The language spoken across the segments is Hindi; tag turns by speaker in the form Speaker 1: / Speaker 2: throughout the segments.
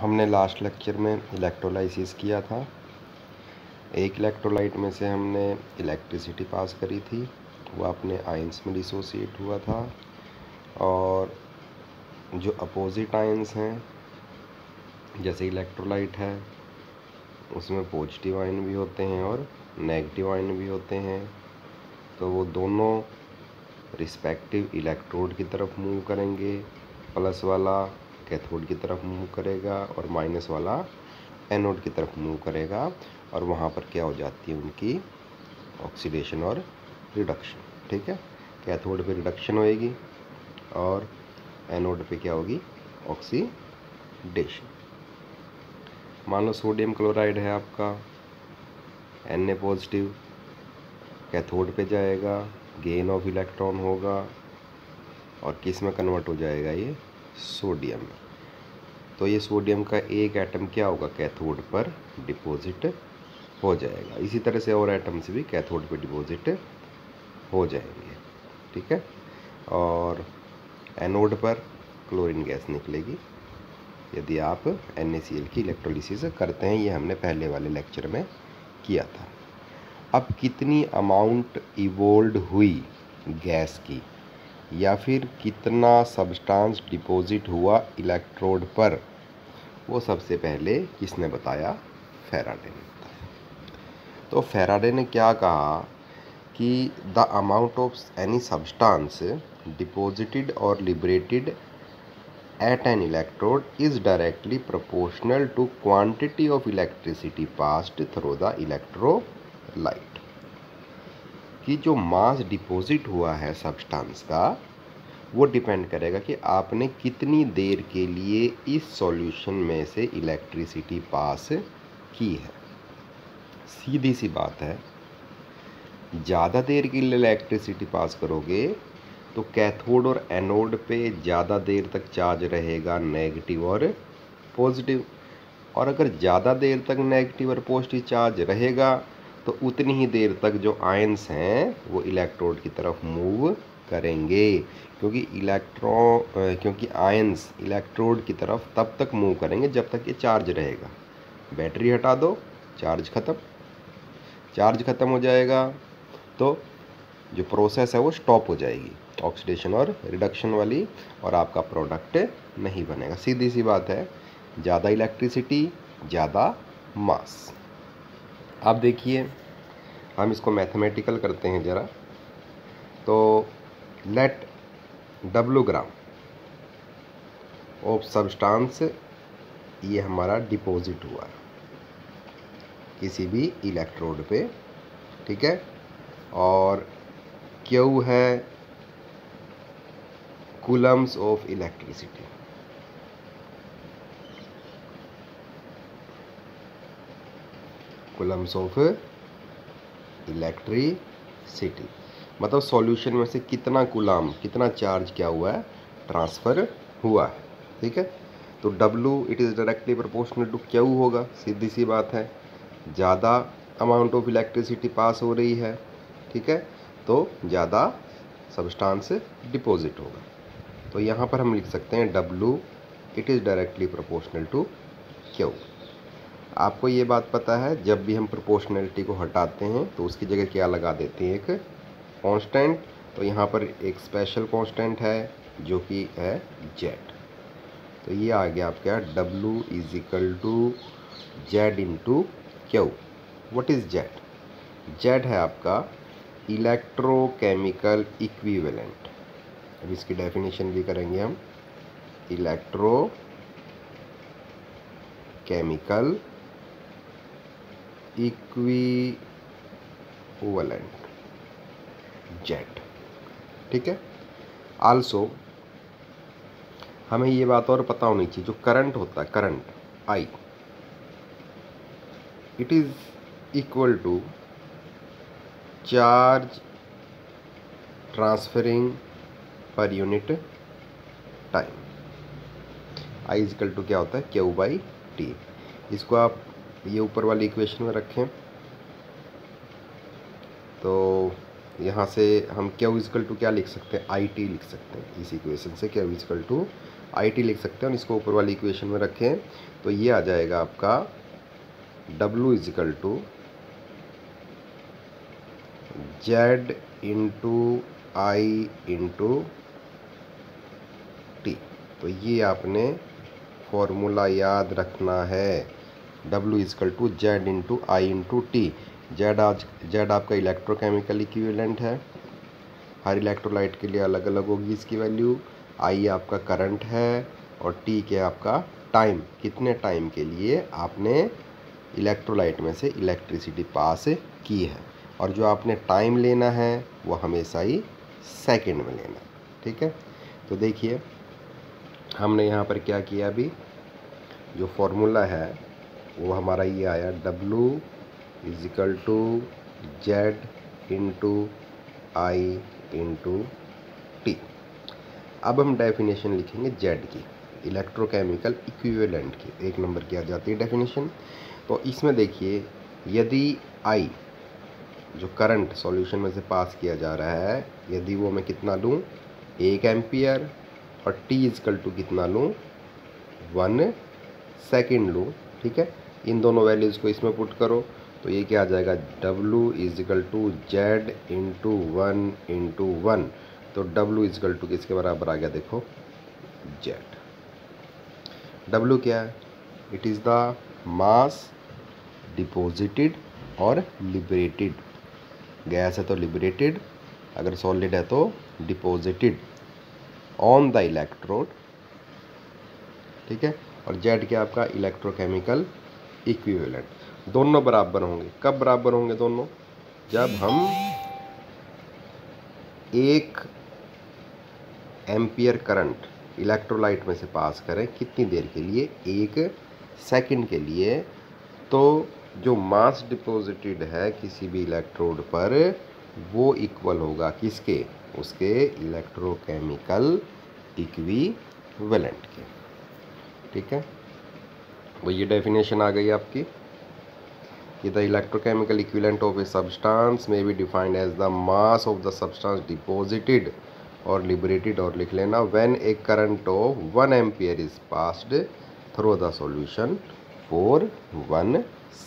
Speaker 1: हमने लास्ट लेक्चर में इलेक्ट्रोलाइसिस किया था। एक इलेक्ट्रोलाइट में से हमने इलेक्ट्रिसिटी पास करी थी। वो अपने आइंस में डिसोसिएट हुआ था और जो अपोजिट आइंस हैं, जैसे इलेक्ट्रोलाइट है, उसमें पॉजिटिव आयन भी होते हैं और नेगेटिव आयन भी होते हैं। तो वो दोनों रिस्पेक्टिव इलेक्ट्रोड की तरफ़ मूव करेंगे प्लस वाला कैथोड की तरफ़ मूव करेगा और माइनस वाला एनोड की तरफ़ मूव करेगा और वहाँ पर क्या हो जाती है उनकी ऑक्सीडेशन और रिडक्शन ठीक है? कैथोड पे रिडक्शन होएगी और एनोड पे क्या होगी? ऑक्सीडेशन मान लो सोडियम क्लोराइड है आपका एन ए पॉजिटिव कैथोड पे जाएगा गेन ऑफ़ इलेक्ट्रॉन होगा और किसमें कन्वर्ट हो जाएगा ये? सोडियम। तो ये सोडियम का एक एटम क्या होगा? कैथोड पर डिपॉजिट हो जाएगा। इसी तरह से और एटम्स भी कैथोड पर डिपॉजिट हो जाएँगे। ठीक है? और एनोड पर क्लोरीन गैस निकलेगी। यदि आप एन की इलेक्ट्रोलिसिस करते हैं, ये हमने पहले वाले लेक्चर में किया था। अब कितनी अमाउंट इवोल्ड हुई गैस की? या फिर कितना सब्सटेंस डिपॉजिट हुआ इलेक्ट्रोड पर? वो सबसे पहले किसने बताया? फेराडे ने। तो फेराडे ने क्या कहा कि the amount of any substance deposited और liberated at an electrode is directly proportional to quantity of electricity passed through the electrolyte कि जो मास डिपॉजिट हुआ है सब्सटेंस का, वो डिपेंड करेगा कि आपने कितनी देर के लिए इस सॉल्यूशन में से इलेक्ट्रिसिटी पास की है। सीधी सी बात है, ज़्यादा देर के लिए इलेक्ट्रिसिटी पास करोगे तो कैथोड और एनोड पे ज़्यादा देर तक चार्ज रहेगा नेगेटिव और पॉजिटिव। और अगर ज़्यादा देर तक नेगेटिव और पॉजिटिव चार्ज रहेगा तो उतनी ही देर तक जो आयंस हैं, वो इलेक्ट्रोड की तरफ़ मूव करेंगे। क्योंकि इलेक्ट्रॉन क्योंकि आयंस इलेक्ट्रोड की तरफ़ तब तक मूव करेंगे जब तक ये चार्ज रहेगा। बैटरी हटा दो चार्ज ख़त्म। चार्ज ख़त्म हो जाएगा तो जो प्रोसेस है वो स्टॉप हो जाएगी। ऑक्सीडेशन और रिडक्शन वाली और आपका प्रोडक्ट नहीं बनेगा। सीधी सी बात है, ज़्यादा इलेक्ट्रिसिटी ज़्यादा मास आप देखिए, हम इसको मैथमेटिकल करते हैं ज़रा। तो let W gram of substance ये हमारा डिपॉजिट हुआ किसी भी इलेक्ट्रोड पे, ठीक है? और क्यू है coulombs of electricity coulombs of electricity मतलब सॉल्यूशन में से कितना कुलाम कितना चार्ज क्या हुआ है? ट्रांसफ़र हुआ है, ठीक है? तो W it is directly proportional to Q होगा, सीधी सी बात है। ज़्यादा अमाउंट ऑफ़ इलेक्ट्रिसिटी पास हो रही है, ठीक है? तो ज़्यादा सब्सटेंस डिपॉजिट होगा। तो यहाँ पर हम लिख सकते हैं W it is directly proportional to Q आपको ये बात पता है, जब भी हम प्रोपोर्शनलिटी को हटाते हैं तो उसकी जगह क्या लगा देते हैं एक कांस्टेंट तो यहाँ पर एक स्पेशल कांस्टेंट है, जो कि है जेड तो ये आ गया आपका W is equal to Z into Q what is Z Z है आपका इलेक्ट्रोकेमिकल इक्विवेलेंट अब इसकी डेफिनेशन भी करेंगे हम. इलेक्ट्रो केमिकल इक्विवेलेंट जेट ठीक है? आल्सो हमें ये बात और पता होनी चाहिए, जो करंट होता है current I it is equal to charge transferring per unit time I is equal to क्या होता है? क्यू बाई टी इसको आप ये ऊपर वाली इक्वेशन में रखें। तो यहाँ से हम क्या इजकल टू क्या लिख सकते हैं? आई टी लिख सकते हैं इस इक्वेशन से। क्या इजकल टू आई टी लिख सकते हैं और इसको ऊपर वाली इक्वेशन में रखें। तो ये आ जाएगा आपका W is equal to Z into I into T तो ये आपने फॉर्मूला याद रखना है। W is equal to Z into I into T Z आज जेड आपका इलेक्ट्रोकेमिकल इक्विवेलेंट है। हर इलेक्ट्रोलाइट के लिए अलग अलग होगी इसकी वैल्यू आई आपका करंट है और टी के आपका? टाइम कितने टाइम के लिए आपने इलेक्ट्रोलाइट में से इलेक्ट्रिसिटी पास की है? और जो आपने टाइम लेना है, वो हमेशा ही सेकंड में लेना है। ठीक है? तो देखिए, हमने यहाँ पर क्या किया अभी? जो फॉर्मूला है वो हमारा ये आया W is equal to Z into I into T अब हम डेफिनेशन लिखेंगे जेड की इलेक्ट्रोकेमिकल इक्विवेलेंट की। एक नंबर की आ जाती है डेफिनेशन तो इसमें देखिए, यदि आई जो करंट सॉल्यूशन में से पास किया जा रहा है, यदि वो मैं कितना लूँ? एक एम्पियर, और टी इजकल टू कितना लूँ? वन सेकेंड लूँ, ठीक है? इन दोनों वैल्यूज़ को इसमें पुट करो तो ये क्या आ जाएगा? W is equal to Z into one into one तो डब्लू इजकल टू किसके बराबर आ गया? देखो जेड डब्लू क्या है? It is the mass deposited और लिबरेटेड गैस है तो लिबरेटेड अगर सॉलिड है तो डिपोजिटेड ऑन द इलेक्ट्रोड ठीक है? और जेड क्या आपका? इलेक्ट्रोकेमिकल इक्विवेलेंट दोनों बराबर होंगे। कब बराबर होंगे दोनों? जब हम एक एम्पियर करंट इलेक्ट्रोलाइट में से पास करें, कितनी देर के लिए? एक सेकंड के लिए। तो जो मास डिपॉजिटेड है किसी भी इलेक्ट्रोड पर, वो इक्वल होगा किसके? उसके इलेक्ट्रोकेमिकल इक्वी वेलेंट के। ठीक है? वो ये डेफिनेशन आ गई आपकी। कि the electrochemical equivalent of a substance may be defined as the mass of the substance deposited और लिबरेटेड और लिख लेना। When a current of one ampere is passed through the solution for one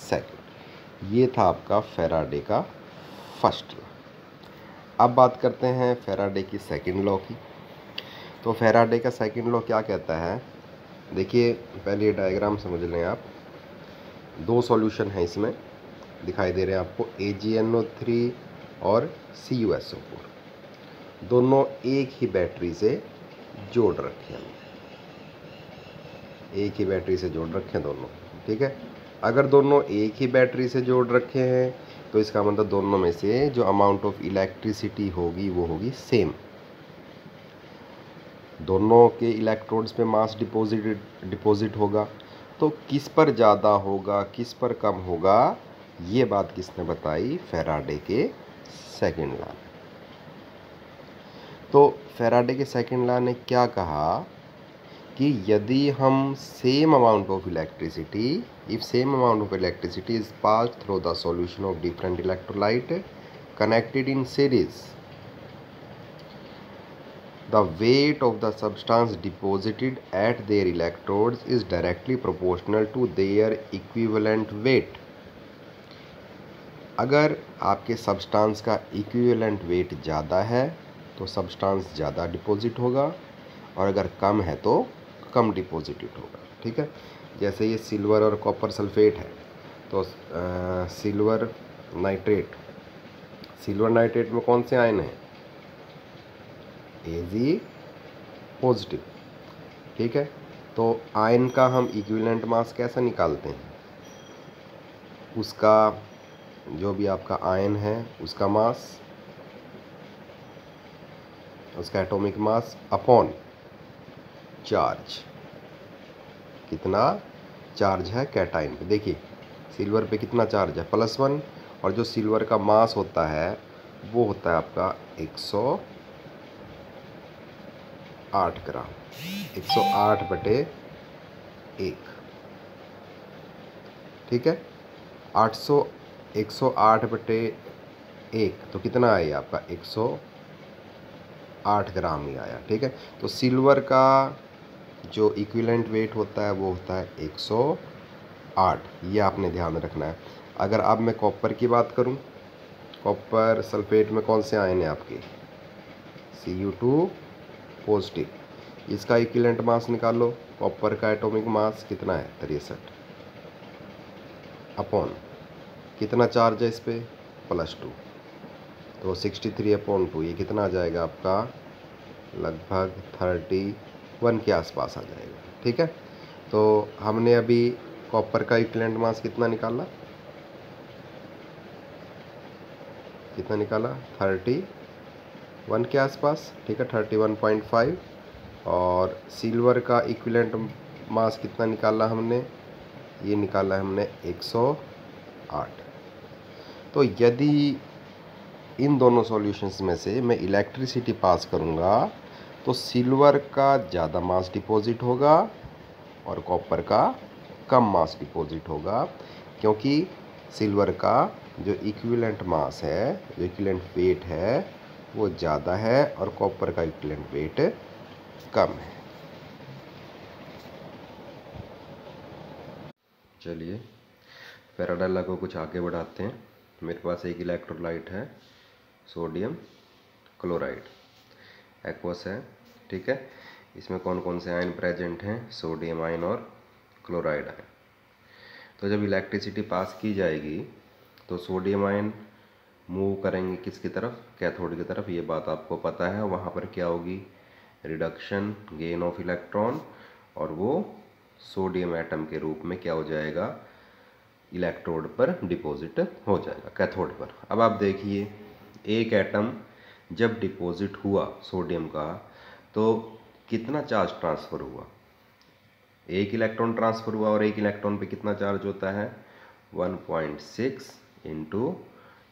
Speaker 1: second ये था आपका फेराडे का फ़र्स्ट लॉ अब बात करते हैं फेराडे की सेकंड लॉ की। तो फेराडे का सेकंड लॉ क्या कहता है? देखिए, पहले ये डायग्राम समझ लें आप। दो सॉल्यूशन हैं इसमें, दिखाई दे रहे हैं आपको ए जी एन ओ थ्री और C U S O four दोनों एक ही बैटरी से जोड़ रखे हैं। एक ही बैटरी से जोड़ रखे हैं दोनों, ठीक है? अगर दोनों एक ही बैटरी से जोड़ रखे हैं तो इसका मतलब दोनों में से जो अमाउंट ऑफ़ इलेक्ट्रिसिटी होगी, वो होगी सेम दोनों के इलेक्ट्रोड्स पे मास डिपॉजिट डिपॉजिट होगा। तो किस पर ज़्यादा होगा, किस पर कम होगा, ये बात किसने बताई? फेराडे के सेकेंड लॉ तो फेराडे के सेकेंड लॉ ने क्या कहा कि यदि हम same amount of electricity if same amount of electricity is pass through the solution of different electrolyte connected in series the weight of the substance deposited at their electrodes is directly proportional to their equivalent weight. अगर आपके सब्सटेंस का इक्विवेलेंट वेट ज़्यादा है तो सब्सटेंस ज़्यादा डिपॉजिट होगा, और अगर कम है तो कम डिपॉजिटेड होगा, ठीक है? जैसे ये सिल्वर और कॉपर सल्फेट है तो सिल्वर नाइट्रेट सिल्वर नाइट्रेट में कौन से आयन हैं? ए पॉजिटिव ठीक है? तो आयन का हम इक्विवेलेंट मास कैसा निकालते हैं? उसका जो भी आपका आयन है, उसका मास उसका एटॉमिक मास अपॉन चार्ज कितना? चार्ज है कैटाइन पे। देखिए सिल्वर पे कितना चार्ज है? प्लस वन और जो सिल्वर का मास होता है, वो होता है आपका एक सौ आठ ग्राम। एक सौ आठ बटे एक। ठीक है? आठ सौ, एक सौ आठ बटे एक तो कितना आया आपका? एक सौ आठ ग्राम ही आया। ठीक है? तो सिल्वर का जो इक्विलेंट वेट होता है, वो होता है 108 ये आपने ध्यान रखना है। अगर अब मैं कॉपर की बात करूँ कॉपर सल्फेट में कौन से आयन हैं आपके? सी यू टू पॉजिटिव इसका इक्विलेंट मास निकालो कॉपर का एटॉमिक मास कितना है? तिरसठ. अपॉन कितना चार्ज है इस पर प्लस टू तो सिक्सटी थ्री अपॉन टू ये कितना आ जाएगा आपका? लगभग थर्टी वन के आसपास आ जाएगा, ठीक है? तो हमने अभी कॉपर का इक्लेंट मास कितना निकाला? कितना निकाला? थर्टी वन के आसपास, ठीक है थर्टी वन पॉइंट फाइव और सिल्वर का इक्विलेंट मास कितना निकाला हमने? ये निकाला हमने एक सौ आठ। तो यदि इन दोनों सॉल्यूशंस में से मैं इलेक्ट्रिसिटी पास करूँगा तो सिल्वर का ज़्यादा मास डिपॉजिट होगा और कॉपर का कम मास डिपॉजिट होगा, क्योंकि सिल्वर का जो इक्विलेंट मास है, जो इक्विलेंट वेट है वो ज़्यादा है और कॉपर का इक्विलेंट वेट कम है। चलिए, पैराडाला को कुछ आगे बढ़ाते हैं। मेरे पास एक इलेक्ट्रोलाइट है सोडियम क्लोराइड एक्वस है, ठीक है? इसमें कौन कौन से आयन प्रेजेंट हैं? सोडियम आयन और क्लोराइड आयन तो जब इलेक्ट्रिसिटी पास की जाएगी तो सोडियम आयन मूव करेंगे किसकी तरफ़? कैथोड की तरफ़, ये बात आपको पता है। वहाँ पर क्या होगी? रिडक्शन, गेन ऑफ़ इलेक्ट्रॉन और वो सोडियम एटम के रूप में क्या हो जाएगा? इलेक्ट्रोड पर डिपॉजिट हो जाएगा, कैथोड पर। अब आप देखिए, एक एटम जब डिपॉजिट हुआ सोडियम का तो कितना चार्ज ट्रांसफ़र हुआ? एक इलेक्ट्रॉन ट्रांसफ़र हुआ और एक इलेक्ट्रॉन पे कितना चार्ज होता है? 1.6 point six into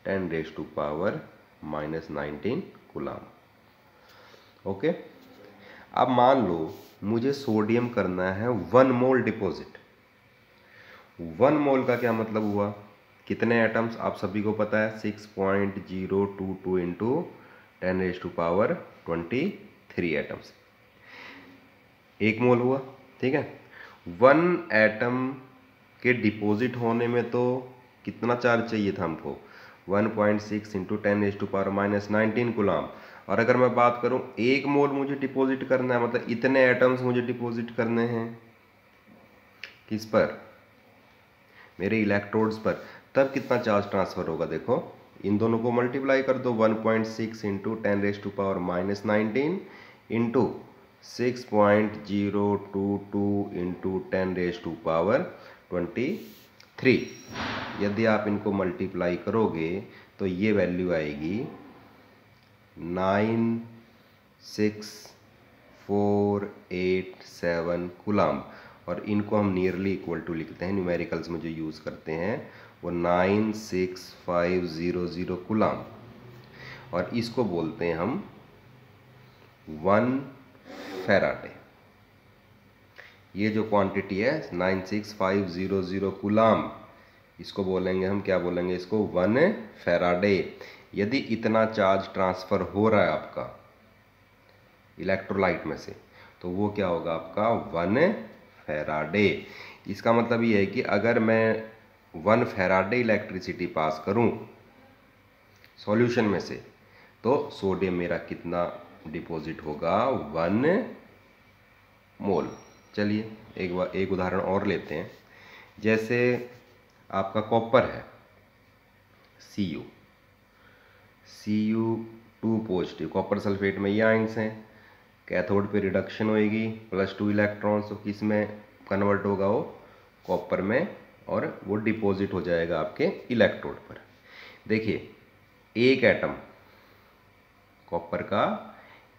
Speaker 1: ten raise to power minus nineteen coulomb okay अब मान लो, मुझे सोडियम करना है one mole deposit one mole का क्या मतलब हुआ? कितने एटम्स आप सभी को पता है? Six point zero two two into ten raise to power twenty three atoms एक मोल हुआ, ठीक है? वन एटम के डिपॉजिट होने में तो कितना चार्ज चाहिए था हमको? One point six into ten raise to power minus nineteen coulomb और अगर मैं बात करूँ, एक मोल मुझे डिपॉजिट करना है मतलब इतने एटम्स मुझे डिपॉजिट करने हैं। किस पर? मेरे इलेक्ट्रोड्स पर। तब कितना चार्ज ट्रांसफ़र होगा, देखो। इन दोनों को मल्टीप्लाई कर दो 1.6 point six into ten raise to power minus nineteen into six point zero two two into ten raise to power twenty three. यदि आप इनको मल्टीप्लाई करोगे तो ये वैल्यू आएगी nine, six, four, eight, seven coulomb और इनको हम नियरली इक्वल टू लिखते हैं न्यूमेरिकल्स में जो यूज़ करते हैं, वो nine, six, five, zero zero coulomb और इसको बोलते हैं हम वन फेराडे। ये जो क्वांटिटी है nine six five zero zero coulomb इसको बोलेंगे हम, क्या बोलेंगे इसको? वन फेराडे यदि इतना चार्ज ट्रांसफ़र हो रहा है आपका इलेक्ट्रोलाइट में से तो वो क्या होगा आपका? वन फेराडे इसका मतलब ये है कि अगर मैं वन फेराडे इलेक्ट्रिसिटी पास करूँ सॉल्यूशन में से तो सोडियम मेरा कितना डिपॉजिट होगा? वन मोल चलिए, एक बार एक उदाहरण और लेते हैं। जैसे आपका कॉपर है C U C U two positive copper sulphate में ये आइंस हैं, कैथोड पे रिडक्शन होएगी प्लस टू इलेक्ट्रॉन्स किसमें कन्वर्ट होगा वो? कॉपर में, और वो डिपॉजिट हो जाएगा आपके इलेक्ट्रोड पर। देखिए, एक एटम कॉपर का,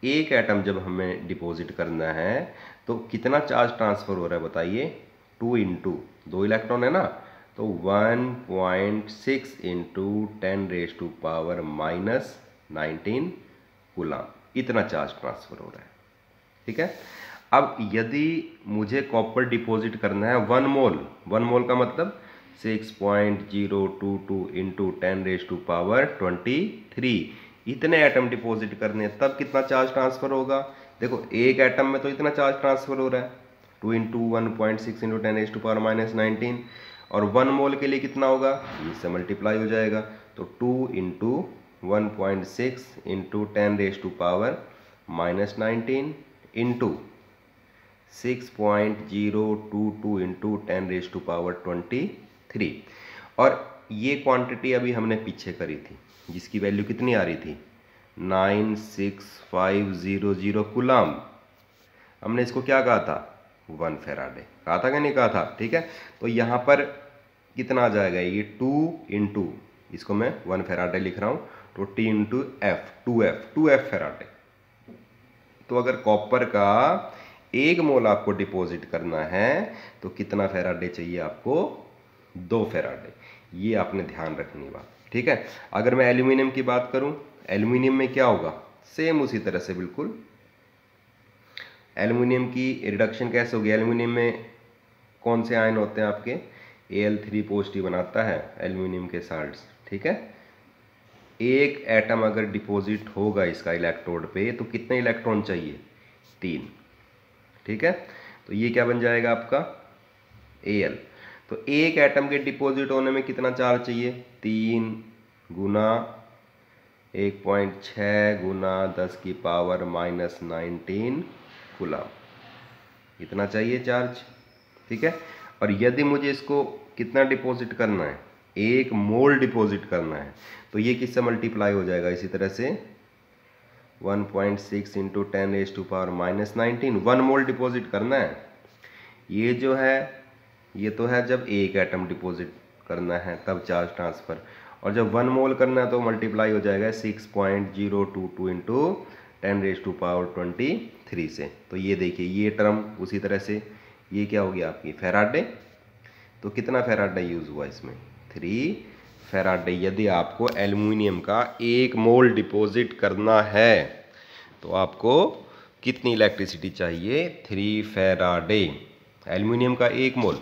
Speaker 1: एक एटम जब हमें डिपॉजिट करना है तो कितना चार्ज ट्रांसफ़र हो रहा है बताइए? टू इंटू, दो इलेक्ट्रॉन है ना? तो 1.6 point six into ten raise to power minus nineteen coulomb इतना चार्ज ट्रांसफ़र हो रहा है, ठीक है? अब यदि मुझे कॉपर डिपॉजिट करना है वन मोल वन मोल का मतलब six point zero two two into ten raise to power twenty three. इतने एटम डिपॉजिट करने तब कितना चार्ज ट्रांसफ़र होगा? देखो, एक एटम में तो इतना चार्ज ट्रांसफ़र हो रहा है। Two into one point six into ten raise to power minus nineteen और वन मोल के लिए कितना होगा? इससे मल्टीप्लाई हो जाएगा। तो two into one point six into ten raise to power minus nineteen into six point zero two two into ten raise to power twenty three और ये क्वांटिटी अभी हमने पीछे करी थी, जिसकी वैल्यू कितनी आ रही थी? Nine six five zero zero coulomb. हमने इसको क्या कहा था? One Faraday. कहा था कि नहीं कहा था? ठीक है? तो यहाँ पर कितना आ जाएगा? ये टू इंटू, इसको मैं वन फेराडे लिख रहा हूँ तो T into F, two F two F Faraday. तो अगर कॉपर का एक मोल आपको डिपॉजिट करना है तो कितना फेराडे चाहिए आपको? दो फेराडे। ये आपने ध्यान रखनी बात। ठीक है? अगर मैं एल्यूमिनियम की बात करूँ एल्यूमिनियम में क्या होगा? सेम उसी तरह से, बिल्कुल। एल्यूमिनियम की रिडक्शन कैसे होगी? एल्यूमिनियम में कौन से आयन होते हैं आपके? ए एल थ्री पॉजिटिव बनाता है एल्यूमिनियम के साल्ट्स ठीक है? एक एटम अगर डिपॉजिट होगा इसका इलेक्ट्रोड पे तो कितने इलेक्ट्रॉन चाहिए? तीन, ठीक है? तो ये क्या बन जाएगा आपका? ए एल तो एक एटम के डिपॉजिट होने में कितना चार्ज चाहिए? तीन गुना एक पॉइंट छः गुना दस की पावर माइनस नाइनटीन गुलाम इतना चाहिए चार्ज, ठीक है? और यदि मुझे इसको कितना डिपॉजिट करना है? एक मोल डिपॉजिट करना है तो ये किससे मल्टीप्लाई हो जाएगा? इसी तरह से 1.6 point six into ten raise to power minus nineteen, one mole deposit करना है। ये जो है, ये तो है जब एक एटम डिपॉजिट करना है, तब चार्ज ट्रांसफ़र और जब वन मोल करना है तो मल्टीप्लाई हो जाएगा six point zero two two into ten raise to power twenty three से। तो ये देखिए, ये टर्म उसी तरह से, ये क्या हो गया आपकी? फेराडे तो कितना फेराडे यूज़ हुआ इसमें? थ्री फेराडे यदि आपको एल्यूमिनियम का एक मोल डिपॉजिट करना है तो आपको कितनी इलेक्ट्रिसिटी चाहिए? थ्री फेराडे एल्यूमिनियम का एक मोल,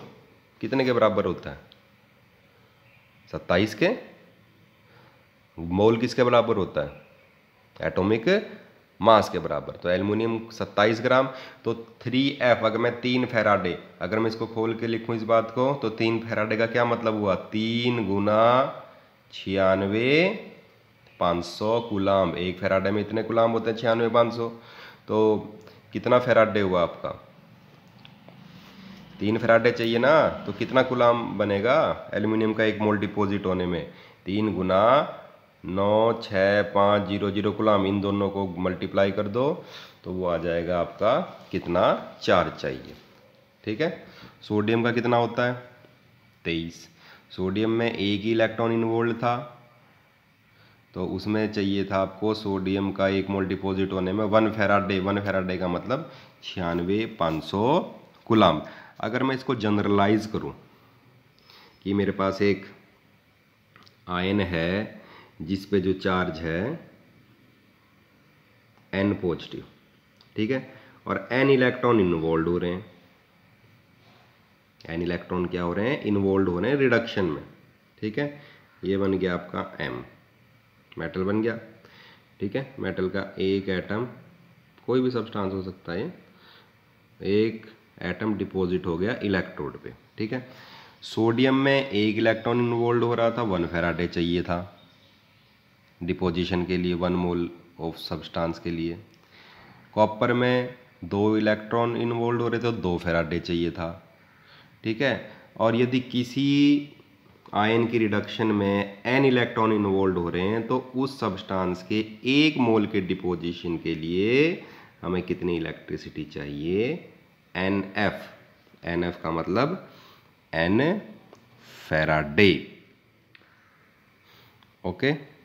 Speaker 1: कितने के बराबर होता है? सत्ताईस के? मोल किसके बराबर होता है? एटॉमिक मास के बराबर। तो एल्युमिनियम 27 ग्राम तो 3F अगर मैं तीन फेराडे अगर मैं इसको खोल के लिखूँ इस बात को तो तीन फेराडे का क्या मतलब हुआ? तीन गुना छियानवे पाँच सौ गुलाम एक फेराडे में इतने गुलाम होते हैं, छियानवे पाँच सौ। तो कितना फेराडे हुआ आपका? तीन फेराडे चाहिए ना तो कितना गुलाम बनेगा? एल्यूमिनियम का एक मोल डिपॉजिट होने में। तीन गुना नौ छः पाँच ज़ीरो ज़ीरो गुलाम इन दोनों को मल्टीप्लाई कर दो तो वो आ जाएगा आपका कितना? चार चाहिए। ठीक है? सोडियम का कितना होता है? तेईस। सोडियम में एक ही इलेक्ट्रॉन इन्वोल्व था तो उसमें चाहिए था आपको सोडियम का एक मोल डिपॉजिट होने में वन फेराडे वन फेराडे का मतलब छियानवे पाँच सौ गुलाम अगर मैं इसको जनरलाइज करूँ, कि मेरे पास एक आयन है जिस पे जो चार्ज है एन पॉजिटिव ठीक है? और एन इलेक्ट्रॉन इन्वॉल्व हो रहे हैं। एन इलेक्ट्रॉन क्या हो रहे हैं? इन्वॉल्व हो रहे हैं रिडक्शन में, ठीक है? ये बन गया आपका एम मेटल बन गया, ठीक है? मेटल का एक एटम कोई भी सब्सटेंस हो सकता है, एक एटम डिपॉजिट हो गया इलेक्ट्रोड पे, ठीक है? सोडियम में एक इलेक्ट्रॉन इन्वॉल्व हो रहा था वन फेराडे चाहिए था। डिपोजिशन के लिए, वन मोल ऑफ़ सब्सटेंस के लिए। कॉपर में दो इलेक्ट्रॉन इन्वॉल्व हो रहे थे, दो फेराडे चाहिए था। ठीक है? और यदि किसी आयन की रिडक्शन में एन इलेक्ट्रॉन इन्वॉल्व हो रहे हैं तो उस सब्सटेंस के एक मोल के डिपोजिशन के लिए हमें कितनी इलेक्ट्रिसिटी चाहिए? एन एफ़ एन एफ़ का मतलब एन फेराडे ओके?